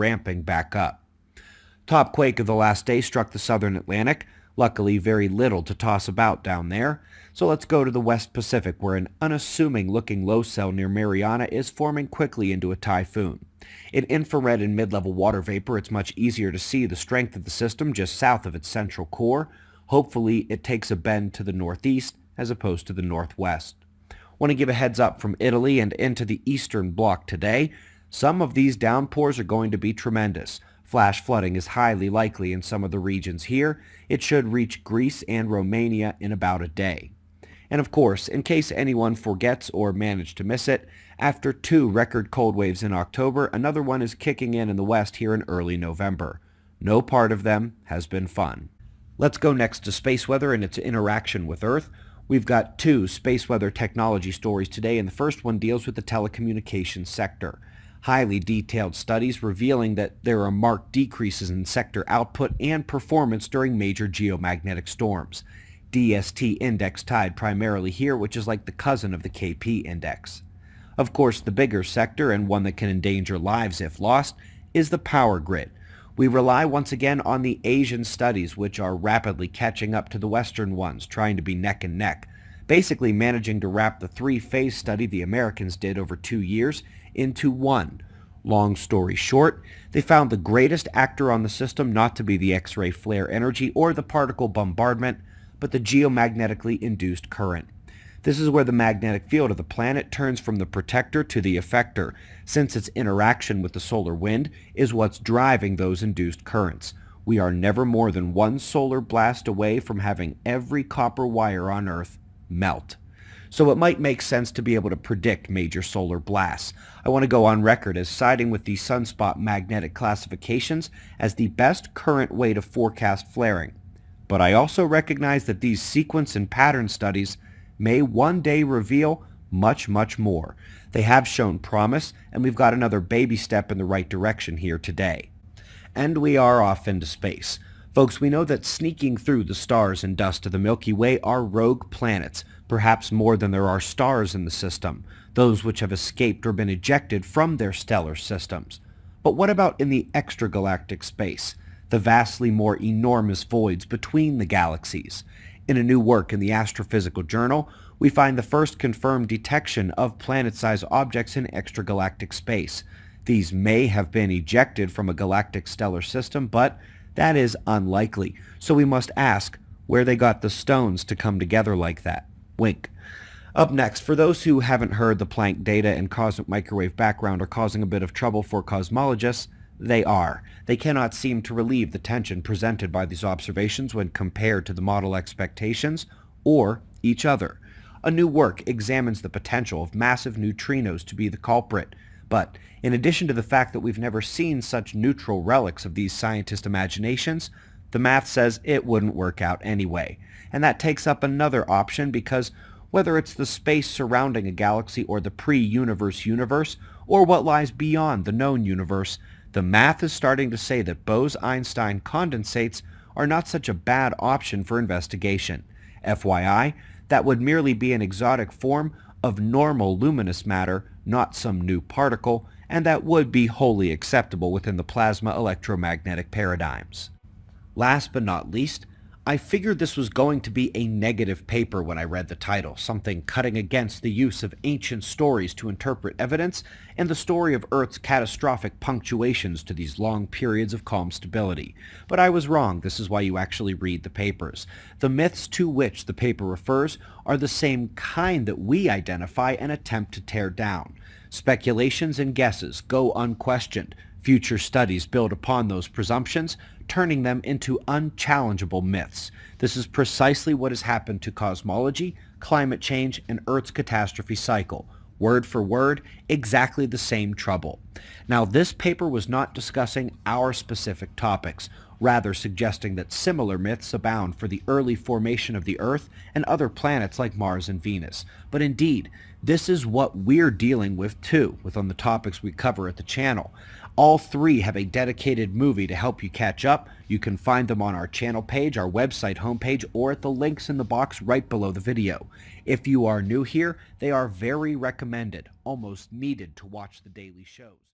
ramping back up. Top quake of the last day struck the southern Atlantic. Luckily, very little to toss about down there. So let's go to the West Pacific, where an unassuming-looking low cell near Mariana is forming quickly into a typhoon. In infrared and mid-level water vapor, it's much easier to see the strength of the system just south of its central core. Hopefully, it takes a bend to the northeast as opposed to the northwest. Want to give a heads up from Italy and into the eastern bloc today. Some of these downpours are going to be tremendous. Flash flooding is highly likely in some of the regions here. It should reach Greece and Romania in about a day. And of course, in case anyone forgets or managed to miss it, after two record cold waves in October, another one is kicking in in the west here in early November. No part of them has been fun. Let's go next to space weather and its interaction with Earth. We've got two space weather technology stories today, and the first one deals with the telecommunications sector. Highly detailed studies revealing that there are marked decreases in sector output and performance during major geomagnetic storms. DST index tied primarily here, which is like the cousin of the KP index. Of course, the bigger sector, and one that can endanger lives if lost, is the power grid. We rely once again on the Asian studies, which are rapidly catching up to the Western ones, trying to be neck and neck, basically managing to wrap the three-phase study the Americans did over two years into one. Long story short, they found the greatest actor on the system not to be the X-ray flare energy or the particle bombardment, but the geomagnetically induced current. This is where the magnetic field of the planet turns from the protector to the effector, since its interaction with the solar wind is what's driving those induced currents. We are never more than one solar blast away from having every copper wire on Earth melt. So it might make sense to be able to predict major solar blasts. I want to go on record as siding with the sunspot magnetic classifications as the best current way to forecast flaring. But I also recognize that these sequence and pattern studies may one day reveal much, much more. They have shown promise, and we've got another baby step in the right direction here today. And we are off into space. Folks, we know that sneaking through the stars and dust of the Milky Way are rogue planets, perhaps more than there are stars in the system, those which have escaped or been ejected from their stellar systems. But what about in the extragalactic space? the vastly more enormous voids between the galaxies. In a new work in the Astrophysical Journal, we find the first confirmed detection of planet-sized objects in extragalactic space. These may have been ejected from a galactic stellar system, but that is unlikely. So we must ask where they got the stones to come together like that. Wink. Up next, for those who haven't heard the Planck data and cosmic microwave background are causing a bit of trouble for cosmologists, they are. They cannot seem to relieve the tension presented by these observations when compared to the model expectations or each other. A new work examines the potential of massive neutrinos to be the culprit, but in addition to the fact that we've never seen such neutral relics of these scientist imaginations, the math says it wouldn't work out anyway. And that takes up another option because whether it's the space surrounding a galaxy or the pre-universe universe, or what lies beyond the known universe, the math is starting to say that Bose-Einstein condensates are not such a bad option for investigation. FYI, that would merely be an exotic form of normal luminous matter, not some new particle, and that would be wholly acceptable within the plasma electromagnetic paradigms. Last but not least, I figured this was going to be a negative paper when I read the title, something cutting against the use of ancient stories to interpret evidence and the story of Earth's catastrophic punctuations to these long periods of calm stability. But I was wrong. This is why you actually read the papers. The myths to which the paper refers are the same kind that we identify and attempt to tear down. Speculations and guesses go unquestioned. Future studies build upon those presumptions, turning them into unchallengeable myths. This is precisely what has happened to cosmology, climate change, and Earth's catastrophe cycle. Word for word, exactly the same trouble. Now, this paper was not discussing our specific topics, rather suggesting that similar myths abound for the early formation of the Earth and other planets like Mars and Venus. But indeed, this is what we're dealing with too, within the topics we cover at the channel. All three have a dedicated movie to help you catch up. You can find them on our channel page, our website homepage, or at the links in the box right below the video. If you are new here, they are very recommended, almost needed to watch the daily shows.